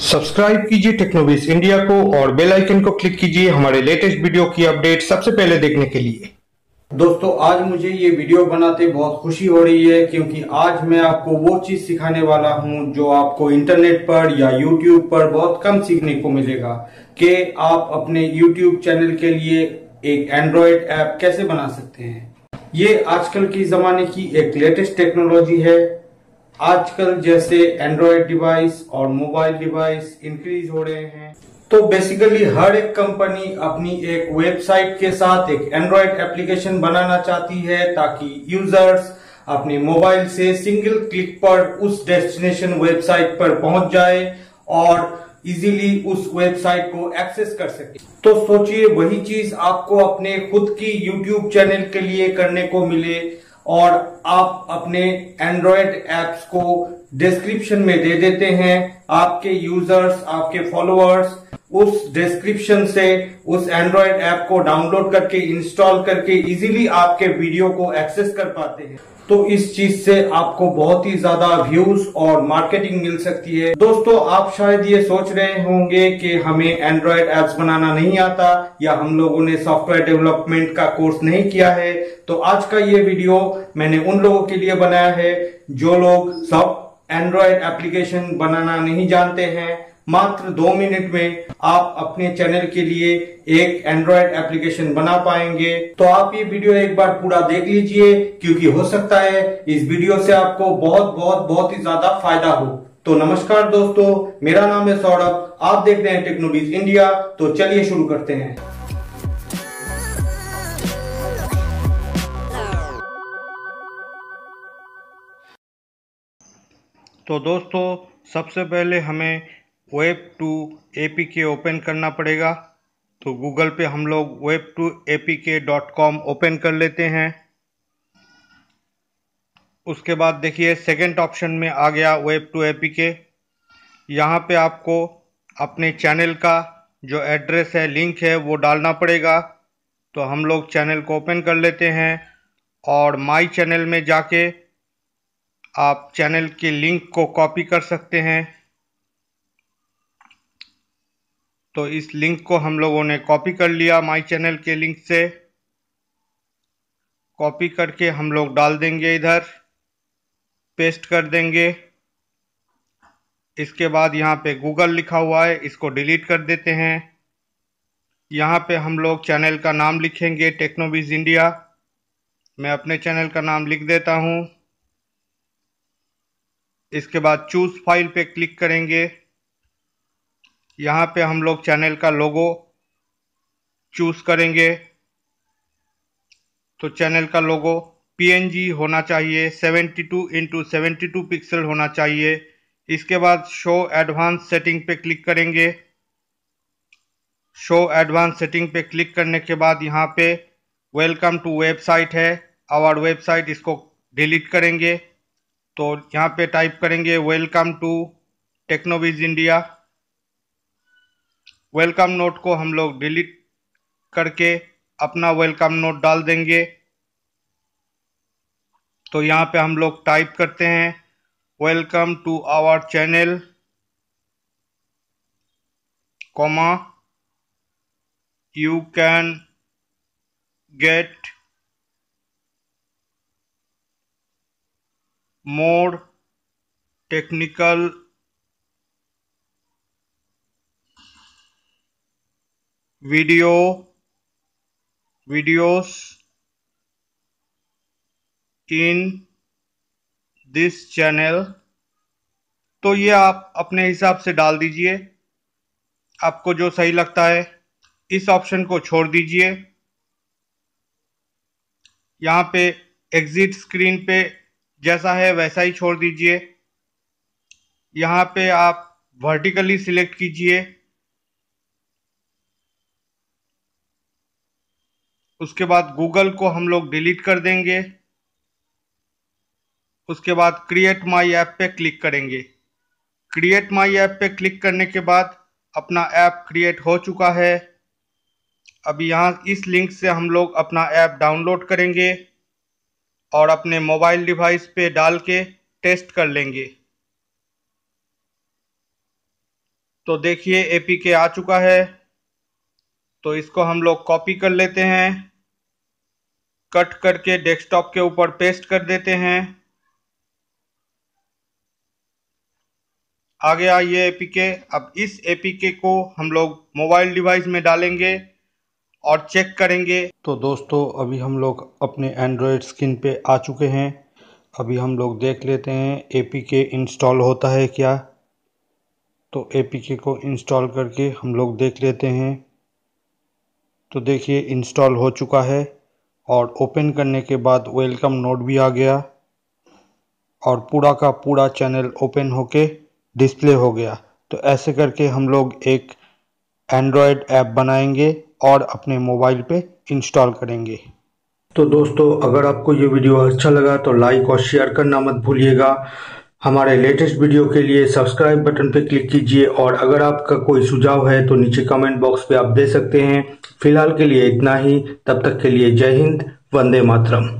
Subscribe कीजिए टेक्नोविस India को और बेल आइकन को क्लिक कीजिए हमारे लेटेस्ट वीडियो की अपडेट सबसे पहले देखने के लिए। दोस्तों, आज मुझे ये वीडियो बनाते बहुत खुशी हो रही है क्योंकि आज मैं आपको वो चीज़ सिखाने वाला हूँ जो आपको इंटरनेट पर या यूट्यूब पर बहुत कम सीखने को मिलेगा कि आप अपने यूट्यूब चैनल के लिए एक एंड्रॉयड ऐप कैसे बना सकते हैं। ये आजकल के जमाने की एक लेटेस्ट टेक्नोलॉजी है। आजकल जैसे एंड्रॉयड डिवाइस और मोबाइल डिवाइस इंक्रीज हो रहे हैं। तो बेसिकली हर एक कंपनी अपनी एक वेबसाइट के साथ एक एंड्रॉयड एप्लीकेशन बनाना चाहती है ताकि यूज़र्स अपने मोबाइल से सिंगल क्लिक पर उस डेस्टिनेशन वेबसाइट पर पहुँच जाए और इजीली उस वेबसाइट को एक्सेस कर सके। तो सोचिए, वही चीज़ आपको अपने खुद की यूट्यूब चैनल के लिए करने को मिले। और आप अपने एंड्रॉयड एप्स को डिस्क्रिप्शन में दे देते हैं, आपके यूज़र्स आपके फॉलोअर्स उस डिस्क्रिप्शन से, उस एंड्रॉयड ऐप को डाउनलोड करके इंस्टॉल करके इजीली आपके वीडियो को एक्सेस कर पाते हैं। तो इस चीज़ से आपको बहुत ही ज़्यादा व्यूज़ और मार्केटिंग मिल सकती है। दोस्तों, आप शायद ये सोच रहे होंगे कि हमें एंड्रॉयड एप्स बनाना नहीं आता, या हम लोगों ने सॉफ्टवेयर डेवलपमेंट का कोर्स नहीं किया है। तो आज का ये वीडियो मैंने उन लोगों के लिए बनाया है, जो लोग सब एंड्रॉयड एप्लीकेशन बनाना नहीं जानते हैं। मात्र दो मिनट में आप अपने चैनल के लिए एक एंड्रॉयड एप्लीकेशन बना पाएँगे। तो आप ये वीडियो एक बार पूरा देख लीजिए, क्योंकि हो सकता है इस वीडियो से आपको बहुत बहुत बहुत ही ज़्यादा फ़ायदा हो। तो नमस्कार दोस्तों, मेरा नाम है सौरभ, आप देख रहे हैं टेक्नोलॉजी इंडिया तो चलिए शुरू करते हैं। तो दोस्तों, सबसे पहले हमें web two A P K open करना पड़ेगा। तो गूगल पे हम लोग web two A P K dot com open कर लेते हैं। उसके बाद देखिए सेकंड ऑप्शन में आ गया वेब टू ए पी के यहाँ पे आपको अपने चैनल का जो एड्रेस है लिंक है, वो डालना पड़ेगा। तो हम लोग चैनल को ओपन कर लेते हैं और माई चैनल में जाके आप चैनल के लिंक को कॉपी कर सकते हैं। तो इस लिंक को हम लोगों ने कॉपी कर लिया माई चैनल के लिंक से। कॉपी करके हम लोग डाल देंगे इधर पेस्ट कर देंगे। इसके बाद यहाँ पे गूगल लिखा हुआ है, इसको डिलीट कर देते हैं। यहाँ पे हम लोग चैनल का नाम लिखेंगे टेक्नोबीज इंडिया मैं अपने चैनल का नाम लिख देता हूँ। इसके बाद चूज़ फ़ाइल पे क्लिक करेंगे। यहाँ पे हम लोग चैनल का लोगो चूज़ करेंगे। तो चैनल का लोगो पीएनजी होना चाहिए 72 टू इंटू सेवेंटी पिक्सल होना चाहिए। इसके बाद शो एडवांस सेटिंग पे क्लिक करेंगे। शो एडवांस सेटिंग पे क्लिक करने के बाद यहाँ पे वेलकम टू वेबसाइट है। आवर वेबसाइट इसको डिलीट करेंगे। तो यहाँ पे टाइप करेंगे welcome to Technoviz India welcome note को हम लोग डिलीट करके अपना वेलकम नोट डाल देंगे। तो यहाँ पे हम लोग टाइप करते हैं welcome to our channel comma you can get more technical video, videos, in, this channel. तो ये आप अपने हिसाब से डाल दीजिए। आपको जो सही लगता है, इस ऑप्शन को छोड़ दीजिए। यहाँ पे एग्जिट स्क्रीन पे जैसा है वैसा ही छोड़ दीजिए। यहाँ पे आप वर्टिकली सिलेक्ट कीजिए। उसके बाद गूगल को हम लोग डिलीट कर देंगे। उसके बाद क्रिएट माई ऐप पे क्लिक करेंगे। क्रिएट माई ऐप पे क्लिक करने के बाद अपना ऐप क्रिएट हो चुका है। अब यहाँ इस लिंक से हम लोग अपना ऐप डाउनलोड करेंगे और अपने मोबाइल डिवाइस पे डाल के टेस्ट कर लेंगे। तो देखिए एपीके आ चुका है। तो इसको हम लोग कॉपी कर लेते हैं। कट करके डेस्कटॉप के ऊपर पेस्ट कर देते हैं। आ गया ये एपीके अब इस एपीके को हम लोग मोबाइल डिवाइस में डालेंगे और चेक करेंगे। तो दोस्तों, अभी हम लोग अपने एंड्रॉयड स्क्रीन पे आ चुके हैं। अभी हम लोग देख लेते हैं एपीके इंस्टॉल होता है क्या? तो एपीके को इंस्टॉल करके हम लोग देख लेते हैं। तो देखिए, इंस्टॉल हो चुका है। और ओपन करने के बाद वेलकम नोट भी आ गया और पूरा का पूरा चैनल ओपन होके डिस्प्ले हो गया। तो ऐसे करके हम लोग एक एंड्रॉयड ऐप बनाएँगे और अपने मोबाइल पे इंस्टॉल करेंगे। तो दोस्तों, अगर आपको ये वीडियो अच्छा लगा तो लाइक और शेयर करना मत भूलिएगा। हमारे लेटेस्ट वीडियो के लिए सब्सक्राइब बटन पर क्लिक कीजिए और अगर आपका कोई सुझाव है तो नीचे कमेंट बॉक्स पे आप दे सकते हैं। फ़िलहाल के लिए इतना ही। तब तक के लिए जय हिंद, वंदे मातरम।